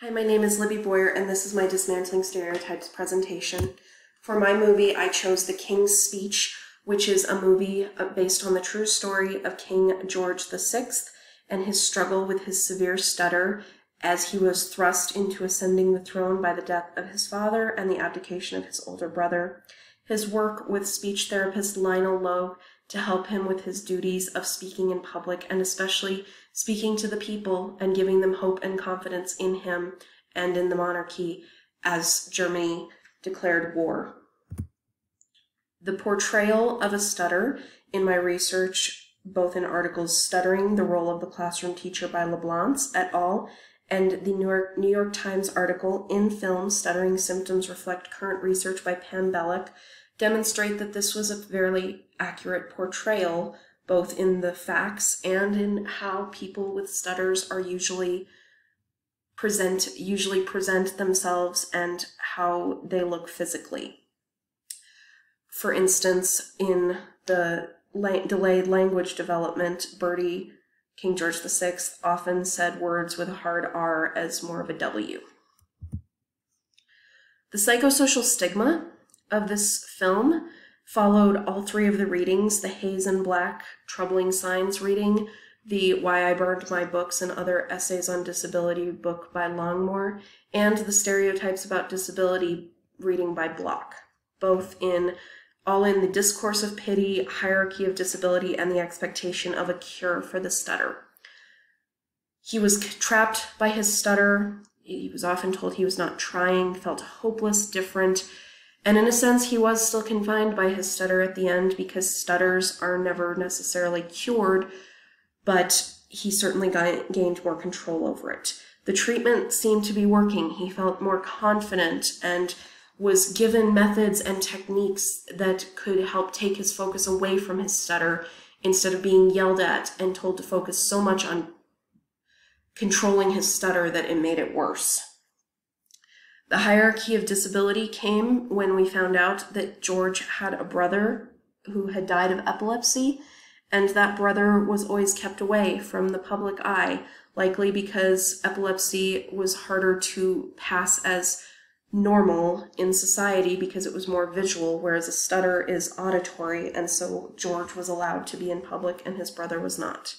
Hi, my name is Libby Boyer, and this is my Dismantling Stereotypes presentation. For my movie, I chose The King's Speech, which is a movie uh, based on the true story of King George VI and his struggle with his severe stutter as he was thrust into ascending the throne by the death of his father and the abdication of his older brother. His work with speech therapist Lionel Logue to help him with his duties of speaking in public and especially speaking to the people and giving them hope and confidence in him and in the monarchy as Germany declared war. The portrayal of a stutter in my research, both in articles Stuttering, the Role of the Classroom Teacher by LeBlance et al., and the New York, New York Times article In Film, Stuttering Symptoms Reflect Current Research by Pam Belluck, demonstrate that this was a fairly accurate portrayal, both in the facts and in how people with stutters are usually present usually present themselves and how they look physically. For instance, in the la delayed language development, Bertie, King George VI, often said words with a hard R as more of a W. The psychosocial stigma of this film followed all three of the readings the Haze and Black Troubling Signs reading, the Why I Burned My Books and Other Essays on Disability book by Longmore, and the Stereotypes About Disability reading by Block, both in all in the discourse of pity, hierarchy of disability, and the expectation of a cure for the stutter. He was trapped by his stutter. He was often told he was not trying, felt hopeless, different, and in a sense, he was still confined by his stutter at the end because stutters are never necessarily cured, but he certainly got, gained more control over it. The treatment seemed to be working. He felt more confident and was given methods and techniques that could help take his focus away from his stutter instead of being yelled at and told to focus so much on controlling his stutter that it made it worse. The hierarchy of disability came when we found out that George had a brother who had died of epilepsy, and that brother was always kept away from the public eye, likely because epilepsy was harder to pass as normal in society because it was more visual, whereas a stutter is auditory, and so George was allowed to be in public and his brother was not.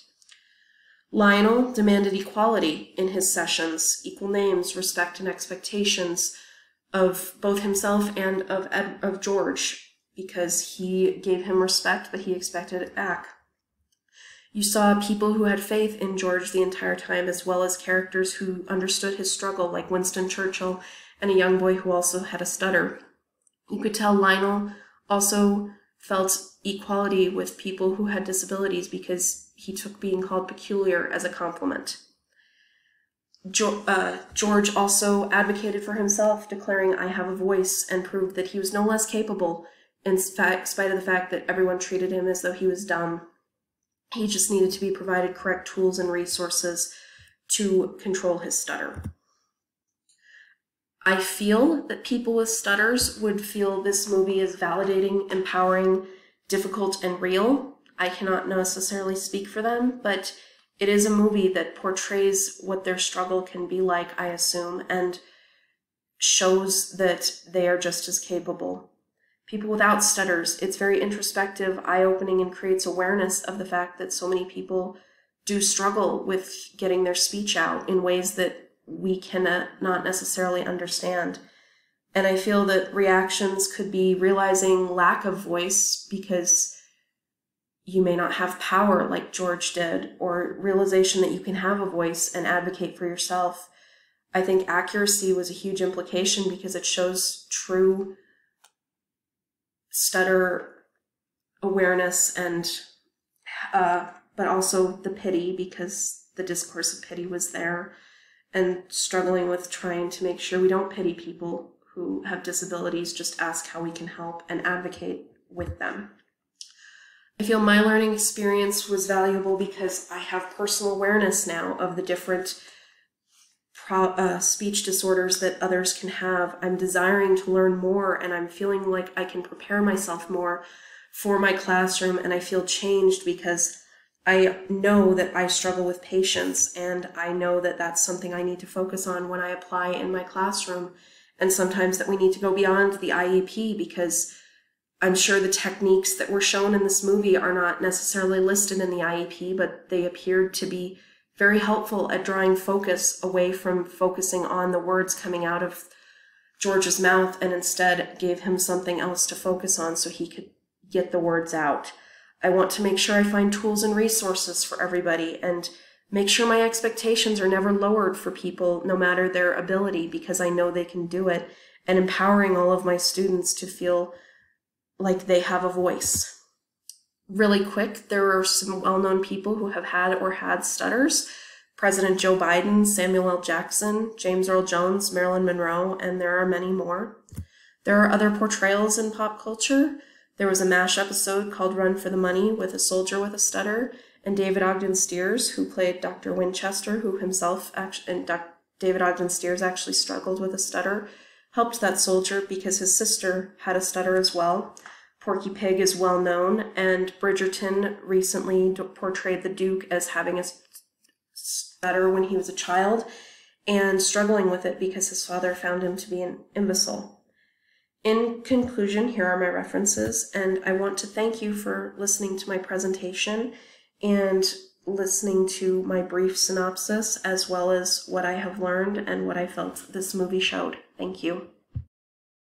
Lionel demanded equality in his sessions, equal names, respect, and expectations of both himself and of, Ed, of George, because he gave him respect, but he expected it back. You saw people who had faith in George the entire time, as well as characters who understood his struggle, like Winston Churchill and a young boy who also had a stutter. You could tell Lionel also felt equality with people who had disabilities because he took being called peculiar as a compliment. Jo uh, George also advocated for himself, declaring, I have a voice, and proved that he was no less capable, in spite of the fact that everyone treated him as though he was dumb. He just needed to be provided correct tools and resources to control his stutter. I feel that people with stutters would feel this movie is validating, empowering, difficult, and real, I cannot necessarily speak for them, but it is a movie that portrays what their struggle can be like, I assume, and shows that they are just as capable. People without stutters, it's very introspective, eye opening, and creates awareness of the fact that so many people do struggle with getting their speech out in ways that we cannot not necessarily understand. And I feel that reactions could be realizing lack of voice because you may not have power like George did, or realization that you can have a voice and advocate for yourself. I think accuracy was a huge implication because it shows true stutter awareness and uh, but also the pity because the discourse of pity was there and struggling with trying to make sure we don't pity people who have disabilities just ask how we can help and advocate with them I feel my learning experience was valuable because I have personal awareness now of the different uh, speech disorders that others can have. I'm desiring to learn more and I'm feeling like I can prepare myself more for my classroom and I feel changed because I know that I struggle with patience, and I know that that's something I need to focus on when I apply in my classroom. And sometimes that we need to go beyond the IEP because I'm sure the techniques that were shown in this movie are not necessarily listed in the IEP, but they appeared to be very helpful at drawing focus away from focusing on the words coming out of George's mouth and instead gave him something else to focus on so he could get the words out. I want to make sure I find tools and resources for everybody and make sure my expectations are never lowered for people, no matter their ability, because I know they can do it, and empowering all of my students to feel like they have a voice. Really quick, there are some well known people who have had or had stutters. President Joe Biden, Samuel L. Jackson, James Earl Jones, Marilyn Monroe, and there are many more. There are other portrayals in pop culture. There was a MASH episode called Run for the Money with a soldier with a stutter, and David Ogden Stiers, who played Dr. Winchester, who himself and Doc, David Ogden Stiers actually struggled with a stutter, helped that soldier because his sister had a stutter as well. Porky Pig is well known, and Bridgerton recently portrayed the Duke as having a stutter when he was a child and struggling with it because his father found him to be an imbecile. In conclusion, here are my references, and I want to thank you for listening to my presentation and listening to my brief synopsis, as well as what I have learned and what I felt this movie showed. Thank you.